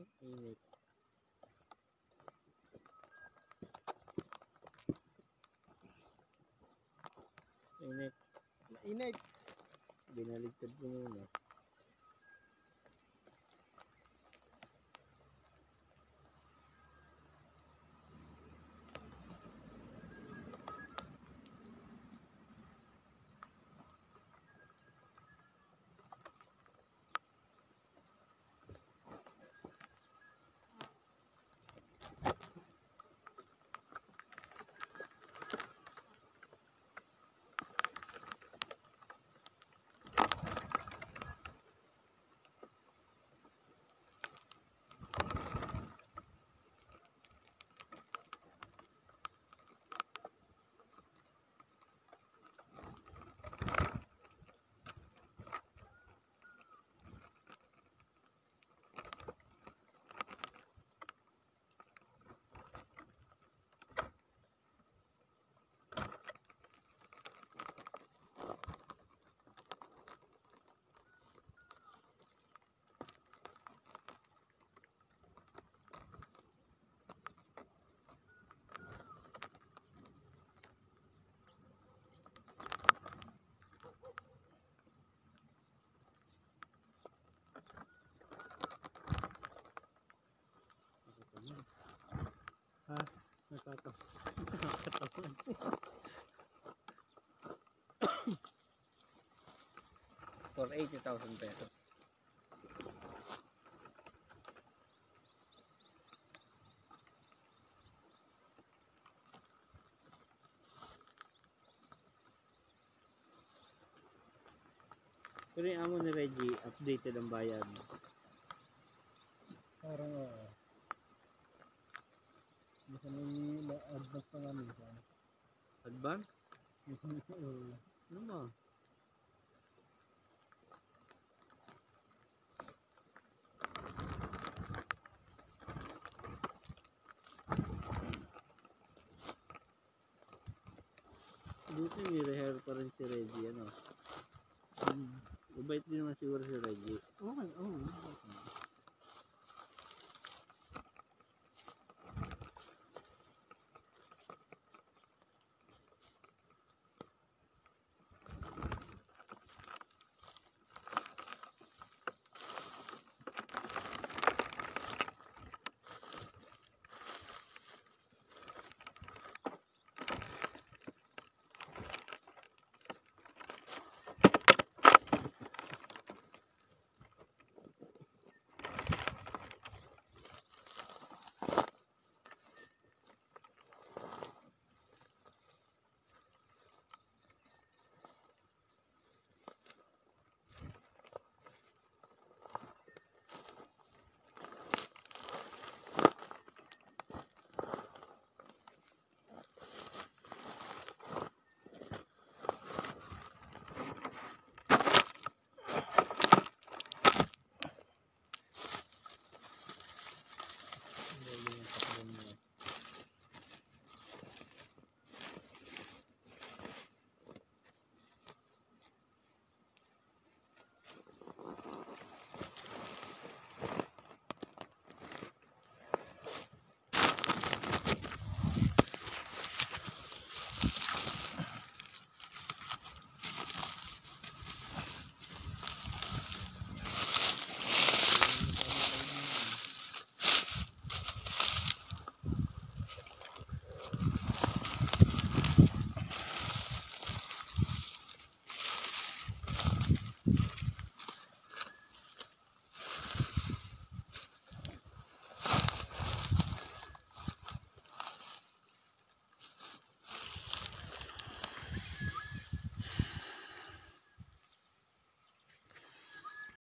Init. Init. Mainit. Binaligtad ko muna. For 80,000 pesos. Pero yung amo ni Reggie, updated ang bayad. Parang oo. Basta may advance pa nga minsan. Advance? Ano ba? Buti ni-rehair pa rin si Reggie, ano? Mabait din naman siguro si Reggie. Okay, oo.